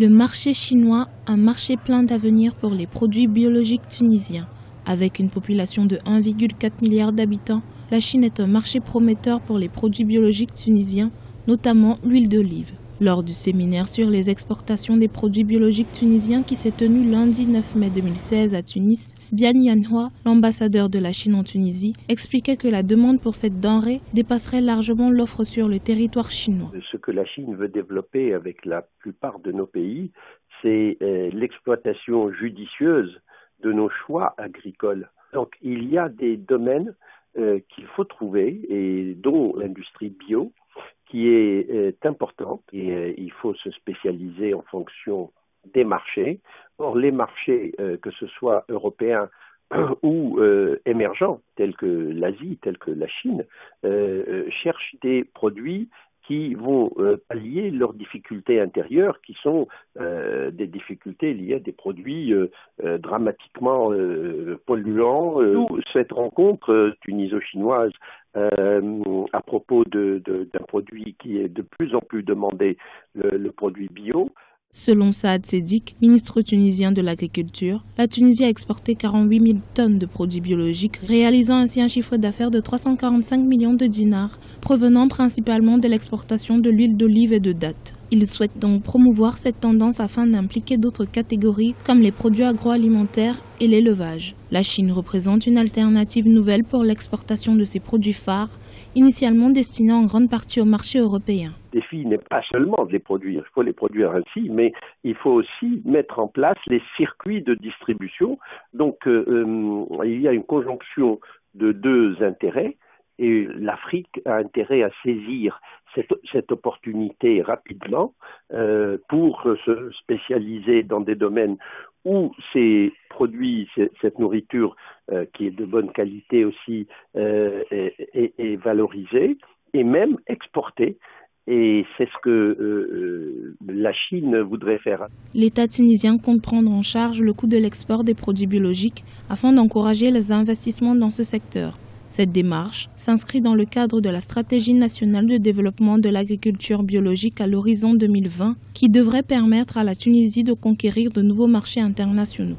Le marché chinois, un marché plein d'avenir pour les produits biologiques tunisiens. Avec une population de 1,4 milliard d'habitants, la Chine est un marché prometteur pour les produits biologiques tunisiens, notamment l'huile d'olive. Lors du séminaire sur les exportations des produits biologiques tunisiens qui s'est tenu lundi 9 mai 2016 à Tunis, Bian Yanhua, l'ambassadeur de la Chine en Tunisie, expliquait que la demande pour cette denrée dépasserait largement l'offre sur le territoire chinois. Ce que la Chine veut développer avec la plupart de nos pays, c'est euh, l'exploitation judicieuse de nos choix agricoles. Donc il y a des domaines euh, qu'il faut trouver et dont l'industrie bio qui est, importante et euh, il faut se spécialiser en fonction des marchés. Or, les marchés, euh, que ce soit européens ou euh, émergents, tels que l'Asie, tels que la Chine, cherchent des produits qui vont pallier leurs difficultés intérieures, qui sont des difficultés liées à des produits dramatiquement polluants. cette rencontre tuniso-chinoise euh, à propos d'un produit qui est de plus en plus demandé, le, produit bio. Selon Saad Sedik, ministre tunisien de l'Agriculture, la Tunisie a exporté 48 000 tonnes de produits biologiques, réalisant ainsi un chiffre d'affaires de 345 millions de dinars, provenant principalement de l'exportation de l'huile d'olive et de dattes. Il souhaite donc promouvoir cette tendance afin d'impliquer d'autres catégories comme les produits agroalimentaires et l'élevage. La Chine représente une alternative nouvelle pour l'exportation de ses produits phares, initialement destinés en grande partie au marché européen. N'est pas seulement de les produire, il faut les produire ainsi, mais il faut aussi mettre en place les circuits de distribution. Donc euh, euh, il y a une conjonction de deux intérêts et l'Afrique a intérêt à saisir cette, opportunité rapidement euh, pour se spécialiser dans des domaines où ces produits, cette nourriture qui est de bonne qualité aussi est, valorisée et même exportée. Et c'est ce que la Chine voudrait faire. L'État tunisien compte prendre en charge le coût de l'export des produits biologiques afin d'encourager les investissements dans ce secteur. Cette démarche s'inscrit dans le cadre de la stratégie nationale de développement de l'agriculture biologique à l'horizon 2020 qui devrait permettre à la Tunisie de conquérir de nouveaux marchés internationaux.